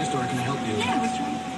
Dinosaur, can I help you? Yeah, what's wrong?